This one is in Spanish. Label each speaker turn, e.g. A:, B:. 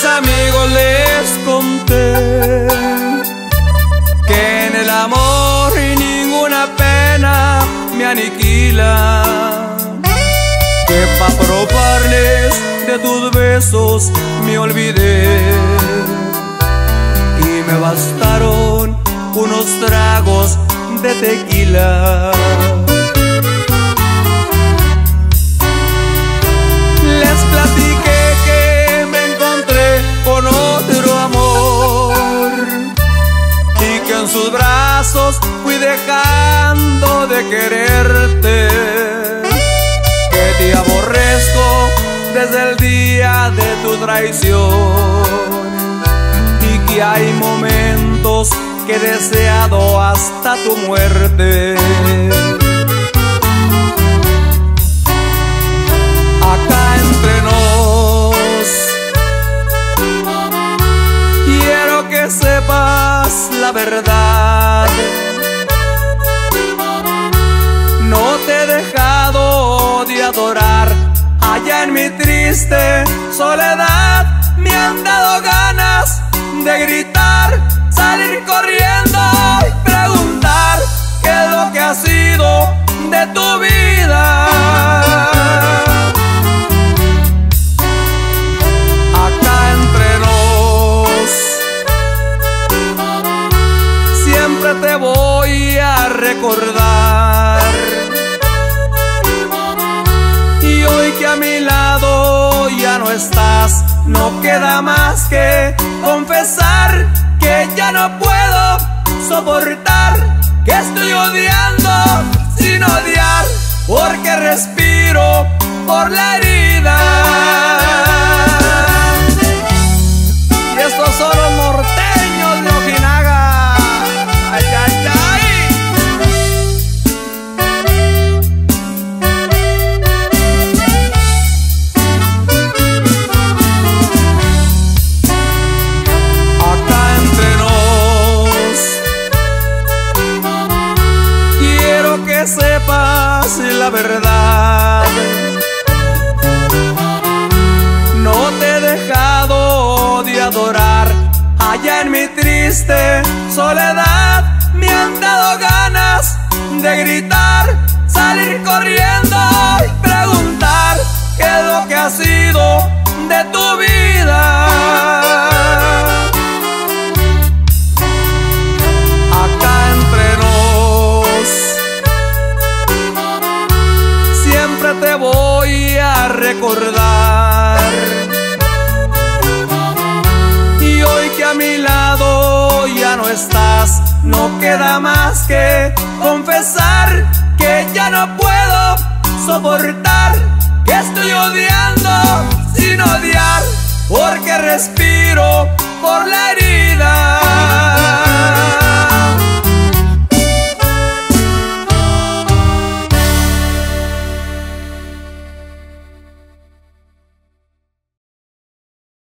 A: mis amigos les conté que en el amor y ninguna pena me aniquila. Que para probarles de tus besos me olvidé y me bastaron unos tragos de tequila. Dejando de quererte. Que te aborrezco desde el día de tu traición y que hay momentos que he deseado hasta tu muerte. Mi triste soledad. Me han dado ganas de gritar, salir corriendo y preguntar qué es lo que ha sido de tu vida. Acá entre nos, siempre te voy a recordar. No estás, no queda más que confesar que ya no puedo soportar, que estoy odiando sin odiar, porque respiro por la mi triste soledad. Me han dado ganas de gritar, salir corriendo y preguntar qué es lo que ha sido de tu vida. acá entre nos. Siempre te voy a recordar. no queda más que confesar que ya no puedo soportar que estoy odiando sin odiar porque respiro por la herida.